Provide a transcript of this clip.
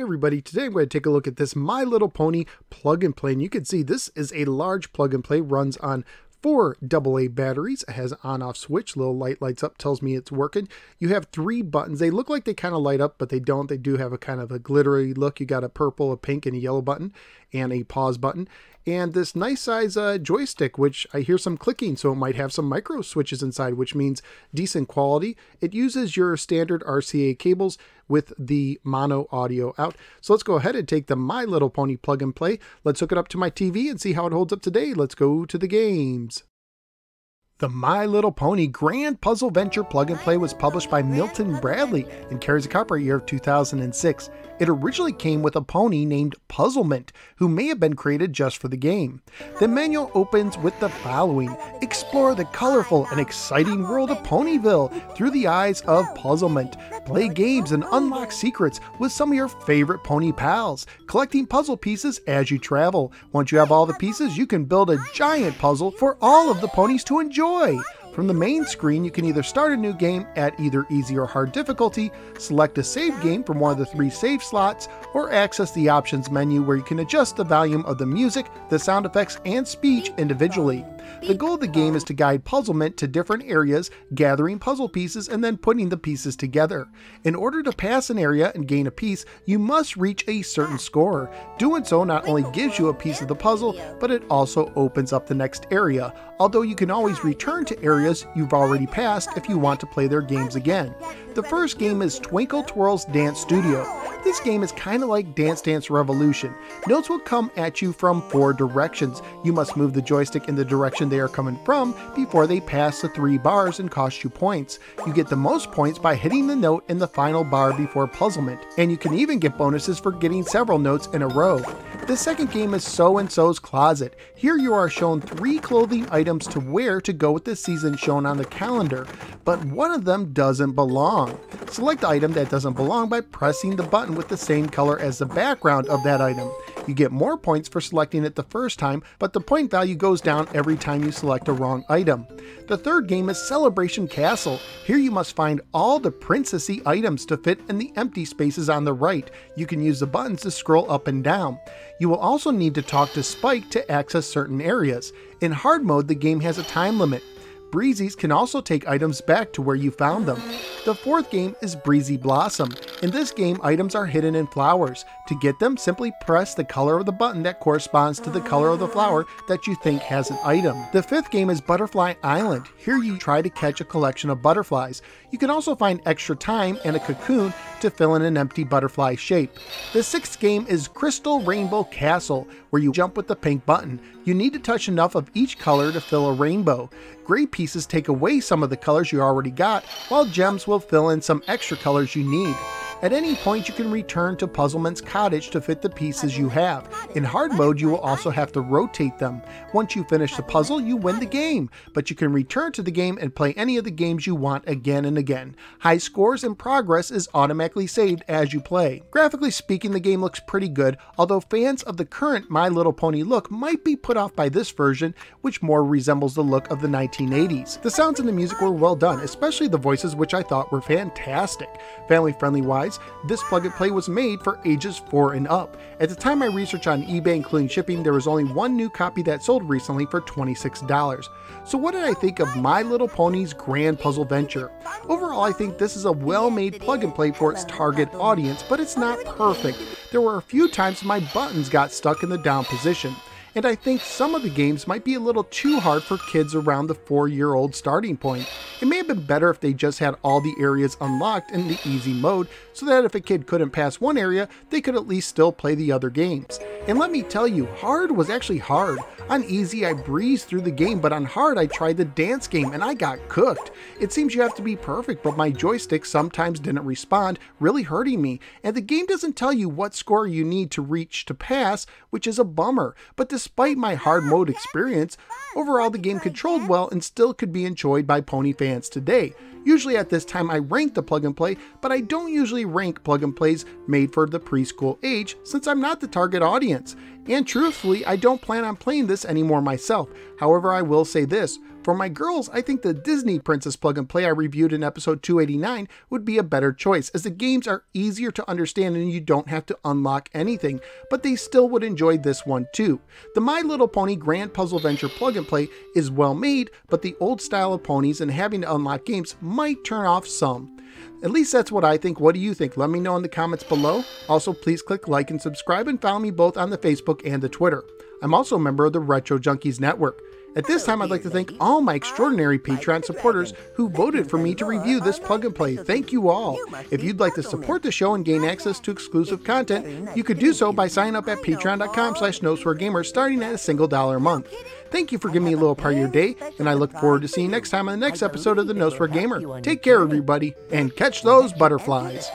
everybody, today I'm going to take a look at this My Little Pony plug and play. And you can see this is a large plug and play, runs on four AA batteries. It has on off switch, little light lights up, tells me it's working. You have three buttons. They look like they kind of light up, but they don't. They do have a kind of a glittery look. You got a purple, a pink, and a yellow button, and a pause button and this nice size uh, joystick, which I hear some clicking, so it might have some micro switches inside, which means decent quality. It uses your standard RCA cables with the mono audio out. So let's go ahead and take the My Little Pony plug and play. Let's hook it up to my TV and see how it holds up today. Let's go to the games. The My Little Pony Grand Puzzleventure plug and play was published by Milton Bradley and carries a copyright year of 2006. It originally came with a pony named Puzzlemint, who may have been created just for the game. The manual opens with the following Explore the colorful and exciting world of Ponyville through the eyes of Puzzlemint. Play games and unlock secrets with some of your favorite pony pals, collecting puzzle pieces as you travel. Once you have all the pieces, you can build a giant puzzle for all of the ponies to enjoy! From the main screen, you can either start a new game at either easy or hard difficulty, select a save game from one of the three save slots, or access the options menu where you can adjust the volume of the music, the sound effects, and speech individually. The goal of the game is to guide Puzzlemint to different areas, gathering puzzle pieces and then putting the pieces together. In order to pass an area and gain a piece, you must reach a certain score. Doing so not only gives you a piece of the puzzle, but it also opens up the next area, although you can always return to areas areas you've already passed if you want to play their games again. The first game is Twinkle Twirl's Dance Studio. This game is kind of like Dance Dance Revolution. Notes will come at you from four directions. You must move the joystick in the direction they are coming from before they pass the three bars and cost you points. You get the most points by hitting the note in the final bar before Puzzlemint, and you can even get bonuses for getting several notes in a row. The second game is So and So's Closet. Here you are shown three clothing items to wear to go with the season shown on the calendar, but one of them doesn't belong. Select the item that doesn't belong by pressing the button with the same color as the background of that item. You get more points for selecting it the first time, but the point value goes down every time you select a wrong item. The third game is Celebration Castle. Here you must find all the princessy items to fit in the empty spaces on the right. You can use the buttons to scroll up and down. You will also need to talk to Spike to access certain areas. In hard mode, the game has a time limit. Breezies can also take items back to where you found them. The fourth game is Breezy Blossom. In this game, items are hidden in flowers. To get them, simply press the color of the button that corresponds to the color of the flower that you think has an item. The fifth game is Butterfly Island. Here you try to catch a collection of butterflies. You can also find extra time and a cocoon to fill in an empty butterfly shape. The sixth game is Crystal Rainbow Castle, where you jump with the pink button. You need to touch enough of each color to fill a rainbow. Gray pieces take away some of the colors you already got, while gems will fill in some extra colors you need. At any point, you can return to Puzzlemint's cottage to fit the pieces you have. In hard mode, you will also have to rotate them. Once you finish the puzzle, you win the game, but you can return to the game and play any of the games you want again and again. High scores and progress is automatically saved as you play. Graphically speaking, the game looks pretty good, although fans of the current My Little Pony look might be put off by this version, which more resembles the look of the 1980s. The sounds and the music were well done, especially the voices, which I thought were fantastic. Family friendly wise, this plug and play was made for ages 4 and up. At the time I researched on eBay including shipping, there was only one new copy that sold recently for $26. So what did I think of My Little Pony's Grand Puzzleventure? Overall, I think this is a well-made plug and play for its target audience, but it's not perfect. There were a few times my buttons got stuck in the down position and I think some of the games might be a little too hard for kids around the 4 year old starting point. It may have been better if they just had all the areas unlocked in the easy mode so that if a kid couldn't pass one area, they could at least still play the other games. And let me tell you, hard was actually hard. On easy, I breezed through the game, but on hard, I tried the dance game and I got cooked. It seems you have to be perfect, but my joystick sometimes didn't respond, really hurting me. And the game doesn't tell you what score you need to reach to pass, which is a bummer. But despite my hard mode experience, overall the game controlled well and still could be enjoyed by pony fans today. Usually at this time I rank the plug and play, but I don't usually rank plug and plays made for the preschool age since I'm not the target audience. And truthfully, I don't plan on playing this anymore myself. However, I will say this, For my girls, I think the Disney Princess plug and play I reviewed in episode 289 would be a better choice, as the games are easier to understand and you don't have to unlock anything, but they still would enjoy this one too. The My Little Pony Grand Puzzleventure plug and play is well made, but the old style of ponies and having to unlock games might turn off some. At least that's what I think. What do you think? Let me know in the comments below. Also, please click like and subscribe and follow me both on the Facebook and the Twitter. I'm also a member of the Retro Junkies Network. At this time, I'd like to thank all my extraordinary Patreon supporters who voted for me to review this plug and play. Thank you all. If you'd like to support the show and gain access to exclusive content, you could do so by signing up at patreon.com slash nosweargamer starting at a single dollar a month. Thank you for giving me a little part of your day, and I look forward to seeing you next time on the next episode of the No Swear Gamer. Take care, everybody, and catch those butterflies.